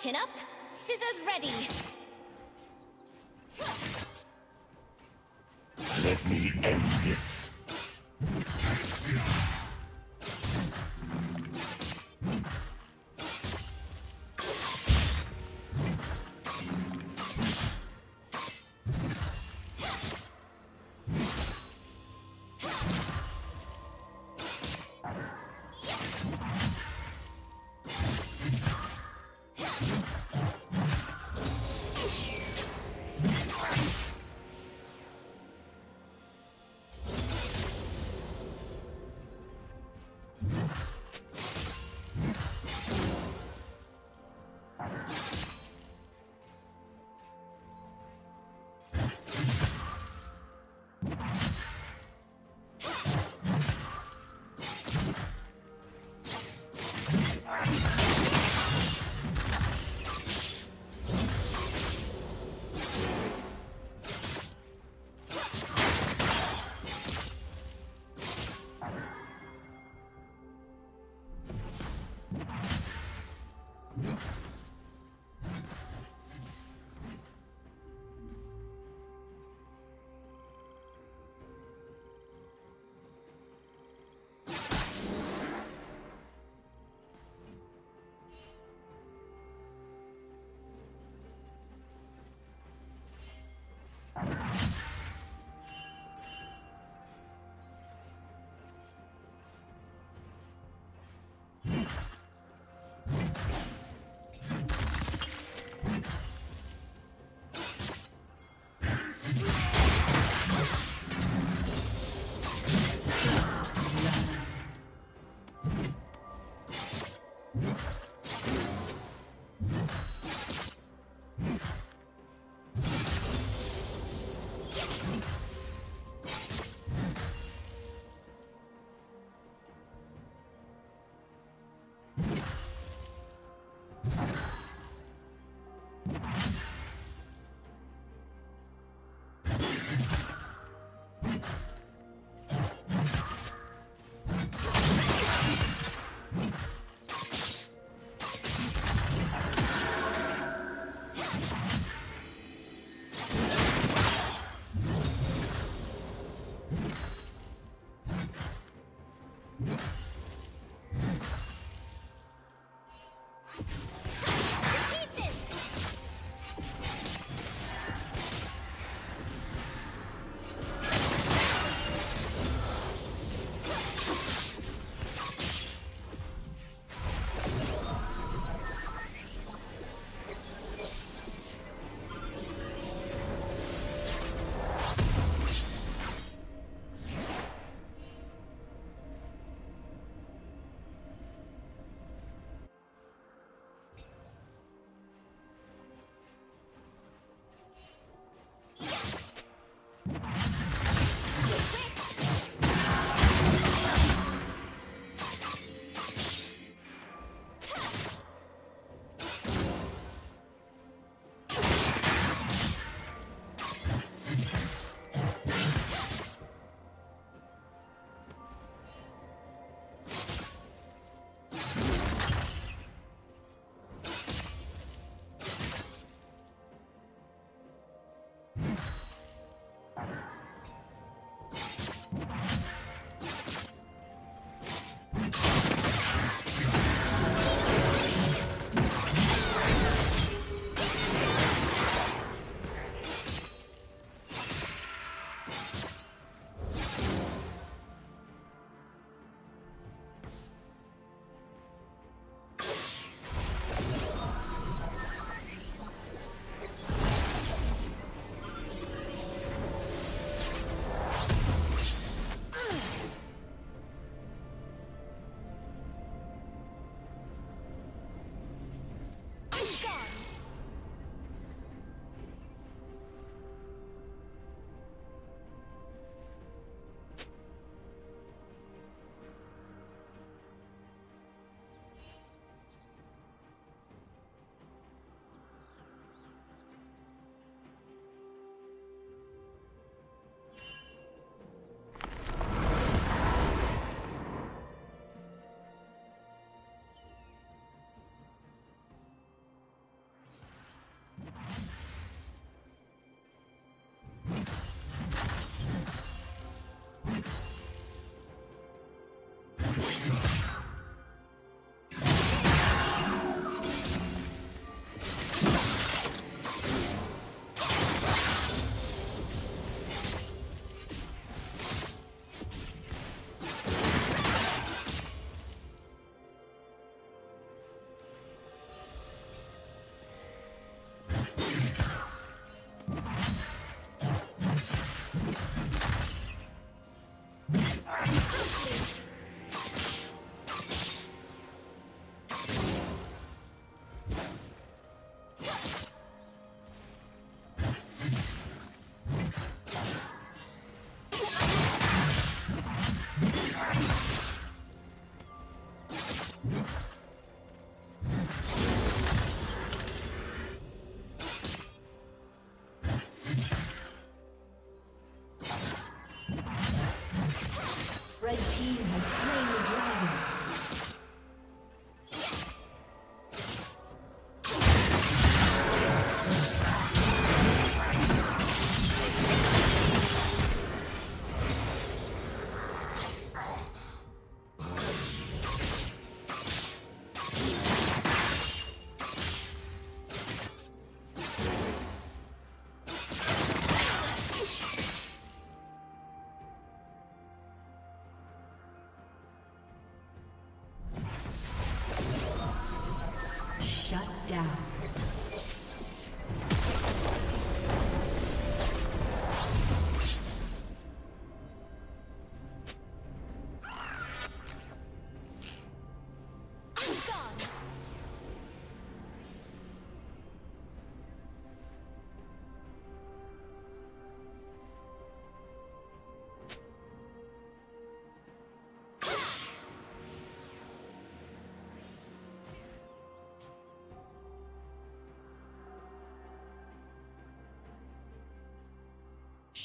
Chin up, scissors ready. Let me end this.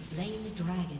Slain the dragon.